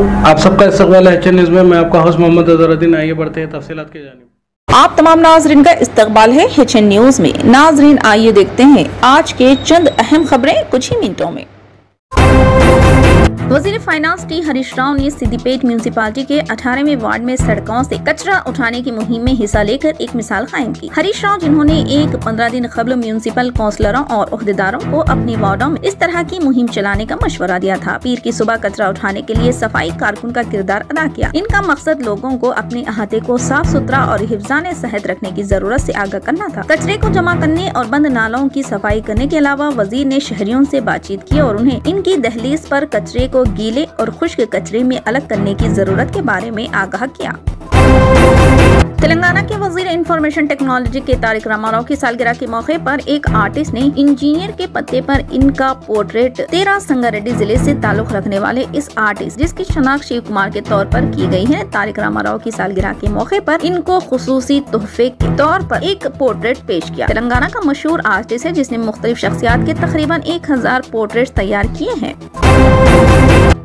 आप सबका इस्तकबाल है चैनल में मैं आपका होस्ट मोहम्मद अजहरुद्दीन आइए, बढ़ते हैं तफसीलात की जानी आप तमाम नाजरीन का इस्तकबाल है एच एन न्यूज़ में। नाजरीन, आइए देखते हैं आज के चंद अहम खबरें कुछ ही मिनटों में। वज़ीर फाइनेंस टी हरीश राव ने सिद्दीपेट म्यूनसिपालिटी के 18वें वार्ड में सड़कों से कचरा उठाने की मुहिम में हिस्सा लेकर एक मिसाल कायम की। हरीश राव, जिन्होंने एक पंद्रह दिन कबल म्यूनसिपल काउंसलरों और अहदेदारों को अपने वार्डो में इस तरह की मुहिम चलाने का मशवरा दिया था, पीर की सुबह कचरा उठाने के लिए सफ़ाई कारकुन का किरदार अदा किया। इनका मकसद लोगों को अपने अहाते को साफ़ सुथरा और हिफान सेहत रखने की ज़रूरत ऐसी आगाह करना था। कचरे को जमा करने और बंद नालों की सफ़ाई करने के अलावा वज़ीर ने शहरियों ऐसी बातचीत की और उन्हें इनकी दहलीज आरोप कचरे को गीले और खुश्क कचरे में अलग करने की ज़रूरत के बारे में आगाह किया। तेलंगाना के वज़ीर इंफॉर्मेशन टेक्नोलॉजी के तारिक रामाराव की सालगिरह के मौके पर एक आर्टिस्ट ने इंजीनियर के पत्ते पर इनका पोर्ट्रेट तेरा संगारेड्डी ज़िले से ताल्लुक रखने वाले इस आर्टिस्ट, जिसकी शनाख्त शिव कुमार के तौर पर की गई है। तारिक रामाराव की सालगिरह के मौके पर इनको खसूसी तोहफे के तौर पर एक पोर्ट्रेट पेश किया। तेलंगाना का मशहूर आर्टिस्ट है, जिसने मुख्तलिफ़ शख्सियात के तकरीबन एक हज़ार पोर्ट्रेट तैयार किए हैं।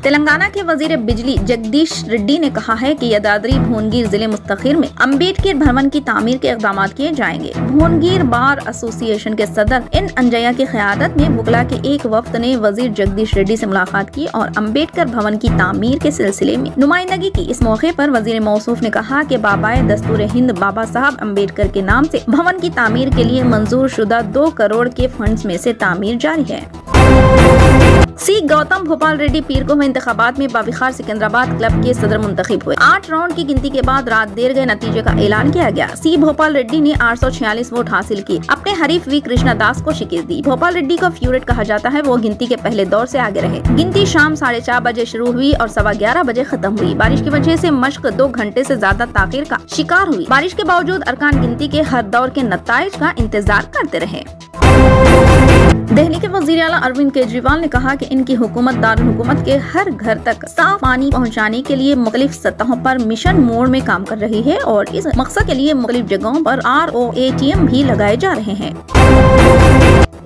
तेलंगाना के वज़ीर बिजली जगदीश रेड्डी ने कहा है कि यदाद्री भुवनगिर ज़िले मुस्तखिर में अंबेडकर भवन की तामीर के इकदाम किए जाएँगे। भुवनगिर बार एसोसिएशन के सदर इन अंजया की क्यादत में बुगला के एक वक्त ने वज़ीर जगदीश रेड्डी ऐसी मुलाकात की और अंबेडकर भवन की तामीर के सिलसिले में नुमाइंदगी की। इस मौके पर वज़ीर मौसूफ ने कहा कि बाबाए दस्तूर हिंद बाबा साहब अंबेडकर के नाम से भवन की तामीर के लिए मंजूर शुदा दो करोड़ के फंड्स में से तामीर जारी है। सी, गौतम भोपाल रेड्डी पीर को हुए इंतबात में बाबिखार सिकंदराबाद क्लब के सदर मुंतखब हुए। आठ राउंड की गिनती के बाद रात देर गए नतीजे का ऐलान किया गया। सी, भोपाल रेड्डी ने आठ सौ छियालीस वोट हासिल की अपने हरीफ वी, कृष्णा दास को शिकस्त दी। भोपाल रेड्डी को फ्यूरेट कहा जाता है, वो गिनती के पहले दौर ऐसी आगे रहे। गिनती शाम साढ़े बजे शुरू हुई और सवा ग्यारह बजे खत्म हुई। बारिश की वजह ऐसी मश्क दो घंटे ऐसी ज़्यादा ताखिर का शिकार हुई। बारिश के बावजूद अरकान गिनती के हर दौर के नतज का इंतज़ार करते रहे। दिल्ली के वज़ीर अला अरविंद केजरीवाल ने कहा कि इनकी हुकूमत दारकूमत के हर घर तक साफ़ पानी पहुँचाने के लिए मुख्तलिफ़ सतहों पर मिशन मोड में काम कर रही है और इस मकसद के लिए मुख्तलिफ़ जगहों पर R O A T M भी लगाए जा रहे हैं।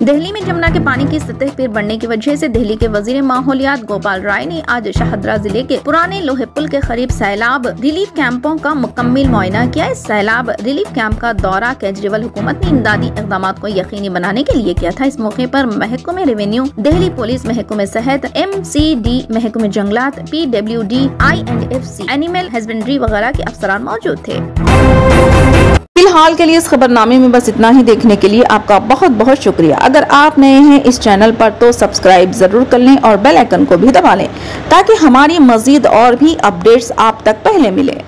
दिल्ली में जमुना के पानी की सतह फिर बढ़ने की वजह से दिल्ली के वज़ीर माहौलियात गोपाल राय ने आज शाहदरा ज़िले के पुराने लोहे पुल के करीब सैलाब रिलीफ कैंपों का मुकम्मल मुआयना किया। इस सैलाब रिलीफ कैंप का दौरा केजरीवाल हुकूमत ने इमदादी इकदाम को यकीनी बनाने के लिए किया था। इस मौके पर महकमे रेवेन्यू, दिल्ली पुलिस महकमे सेहत एम सी डी महकमे जंगलात P W D I and F C animal husbandry वगैरह के अफसरान मौजूद थे। फ़िलहाल के लिए इस खबरनामे में बस इतना ही देखने के लिए आपका बहुत बहुत शुक्रिया। अगर आप नए हैं इस चैनल पर तो सब्सक्राइब ज़रूर कर लें और बेल आइकन को भी दबा लें ताकि हमारी मजीद और भी अपडेट्स आप तक पहले मिले।